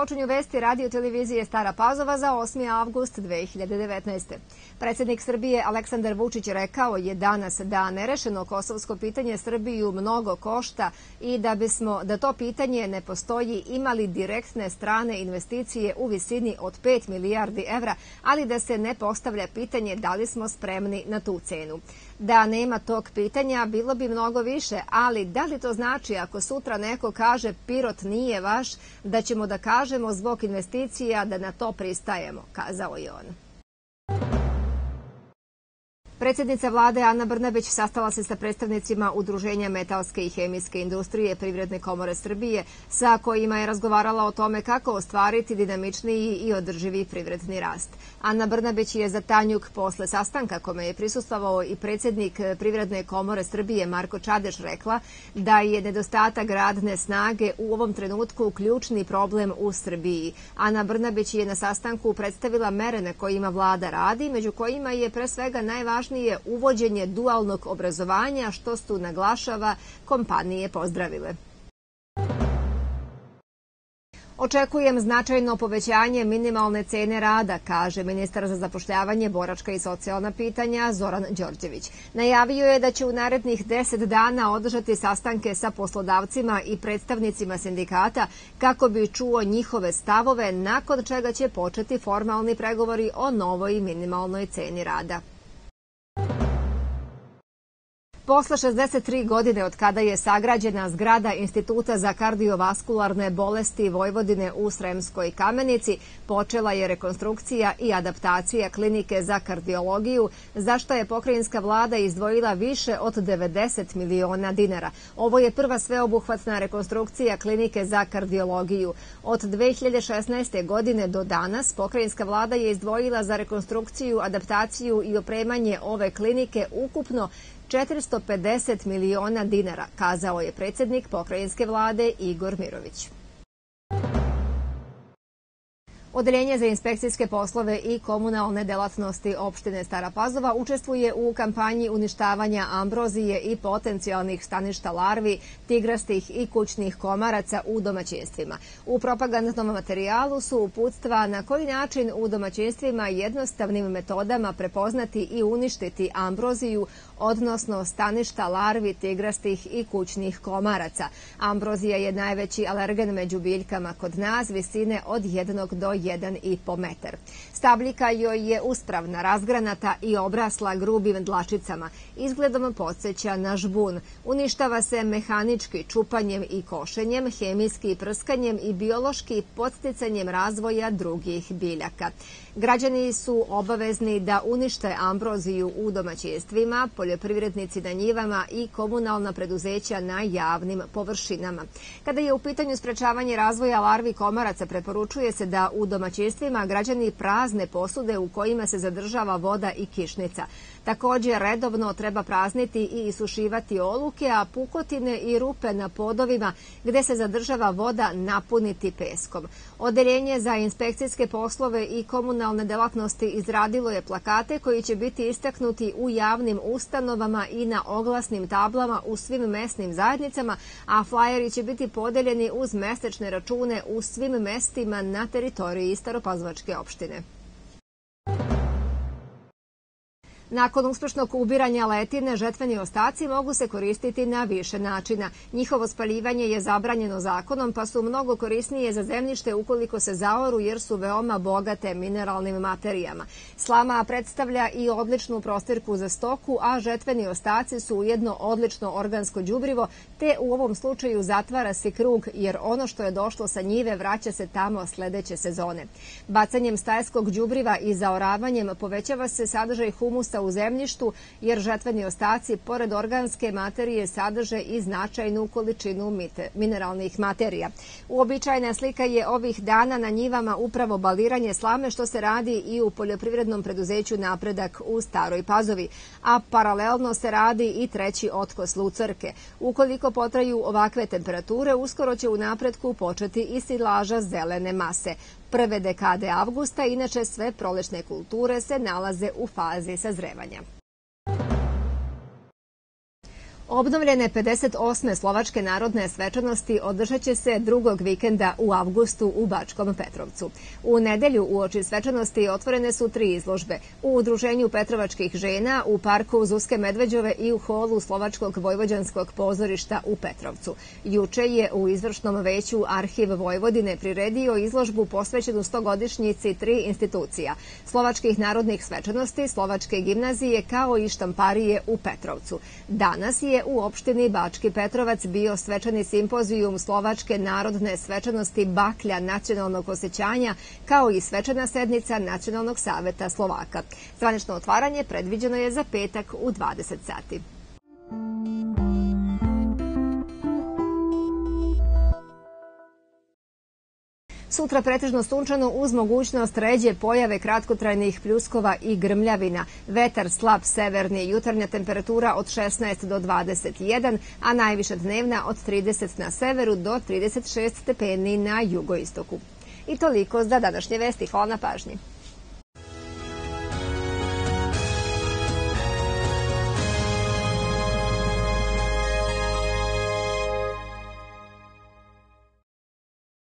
počinju vesti radio televizije Stara Pazova za 8. avgust 2019. Predsednik Srbije Aleksandar Vučić rekao je danas da nerešeno kosovsko pitanje Srbiju mnogo košta i da bismo da to pitanje ne postoji imali direktne strane investicije u visini od 5 milijardi evra, ali da se ne postavlja pitanje da li smo spremni na tu cenu. Da nema tog pitanja bilo bi mnogo više, ali da li to znači ako sutra neko kaže Pirot nije vaš, da ćemo da kažemo zbog investicija da na to pristajemo, kazao je on. Predsednica vlade Ana Brnabić sastala se sa predstavnicima Udruženja metalske i hemijske industrije Privredne komore Srbije, sa kojima je razgovarala o tome kako ostvariti dinamičniji i održivi privredni rast. Ana Brnabić je za Tanjuk posle sastanka kome je prisustvovao i predsednik Privredne komore Srbije Marko Čadeš rekla da je nedostatak radne snage u ovom trenutku ključni problem u Srbiji. Ana Brnabić je na sastanku predstavila mere na kojima vlada radi, među kojima je pre svega najvažnije najvažnije uvođenje dualnog obrazovanja, što su naglašava kompanije pozdravile. Očekujem značajno povećanje minimalne cene rada, kaže ministar za zapošljavanje, boračka i socijalna pitanja Zoran Đorđević. Najavio je da će u narednih 10 dana održati sastanke sa poslodavcima i predstavnicima sindikata kako bi čuo njihove stavove, nakon čega će početi formalni pregovori o novoj minimalnoj ceni rada. Posle 63 godine od kada je sagrađena zgrada Instituta za kardiovaskularne bolesti Vojvodine u Sremskoj kamenici, počela je rekonstrukcija i adaptacija klinike za kardiologiju, za što je pokrajinska vlada izdvojila više od 90 miliona dinara. Ovo je prva sveobuhvatna rekonstrukcija klinike za kardiologiju. Od 2016. godine do danas pokrajinska vlada je izdvojila za rekonstrukciju, adaptaciju i opremanje ove klinike ukupno 450 miliona dinara, kazao je predsednik pokrajinske vlade Igor Mirović. Odeljenje za inspekcijske poslove i komunalne delatnosti opštine Stara Pazova učestvuje u kampanji uništavanja ambrozije i potencijalnih staništa larvi, tigrastih i kućnih komaraca u domaćinstvima. U propagandnom materijalu su uputstva na koji način u domaćinstvima jednostavnim metodama prepoznati i uništiti ambroziju, odnosno staništa larvi, tigrastih i kućnih komaraca. Ambrozija je najveći alergen među biljkama kod nas, visine od 1 do 1,5 metar. Stabljika joj je uspravna, razgranata i obrasla grubim dlačicama. Izgledom podsjeća na žbun. Uništava se mehanički čupanjem i košenjem, hemijski prskanjem i biološki podsticanjem razvoja drugih biljaka. Građani su obavezni da unište ambroziju u domaćinstvima, poljoprivrednici na njivama i komunalna preduzeća na javnim površinama. Kada je u pitanju sprečavanje razvoja larvi komaraca, preporučuje se da u domaćinstvima građani prazne posude u kojima se zadržava voda i kišnica. Takođe, redovno treba prazniti i isušivati oluke, a pukotine i rupe na podovima gde se zadržava voda napuniti peskom. Odeljenje za inspekcijske poslove i komunalne delatnosti izradilo je plakate koji će biti istaknuti u javnim ustanovama i na oglasnim tablama u svim mesnim zajednicama, a flajeri će biti podeljeni uz mesečne račune u svim mestima na teritoriji Staropazvačke opštine. Nakon uspešnog ubiranja letine, žetveni ostaci mogu se koristiti na više načina. Njihovo spaljivanje je zabranjeno zakonom, pa su mnogo korisnije za zemljište ukoliko se zaoru jer su veoma bogate mineralnim materijama. Slama predstavlja i odličnu prostirku za stoku, a žetveni ostaci su ujedno odlično organsko đubrivo, te u ovom slučaju zatvara se krug jer ono što je došlo sa njive vraća se tamo sledeće sezone. Bacanjem stajskog đubriva i zaoravanjem povećava se sadržaj humusa u zemljištu, jer žetveni ostaci, pored organske materije, sadrže i značajnu količinu mineralnih materija. Uobičajena slika je ovih dana na njivama upravo baliranje slame, što se radi i u poljoprivrednom preduzeću Napredak u Staroj Pazovi, a paralelno se radi i treći otkos Lucerke. Ukoliko potraju ovakve temperature, uskoro će u napredku početi i silaža zelene mase. Prve dekade avgusta, inače sve prolečne kulture se nalaze u fazi sazrevanja. Obnovljene 58. slovačke narodne svečanosti održat će se drugog vikenda u avgustu u Bačkom Petrovcu. U nedelju u oči svečanosti otvorene su tri izložbe u Udruženju Petrovačkih žena, u parku Zuske Medveđove i u holu Slovačkog vojvođanskog pozorišta u Petrovcu. Juče je u izvršnom veću Arhiv Vojvodine priredio izložbu posvećenu stogodišnjici tri institucija Slovačkih narodnih svečanosti, Slovačke gimnazije kao i štamparije u Petrovcu. Danas u opštini Bački Petrovac bio svečani simpozijum Slovačke narodne svečanosti Baklja nacionalnog osjećanja, kao i svečana sednica Nacionalnog saveta Slovaka. Zvanično otvaranje predviđeno je za petak u 20 sati. Sutra pretežno sunčano uz mogućnost ređe pojave kratkotrajnih pljuskova i grmljavina. Vetar slab severni, jutarnja temperatura od 16 do 21, a najviša dnevna od 30 na severu do 36 stepeni na jugoistoku. I toliko za današnje vesti. Hvala na pažnji.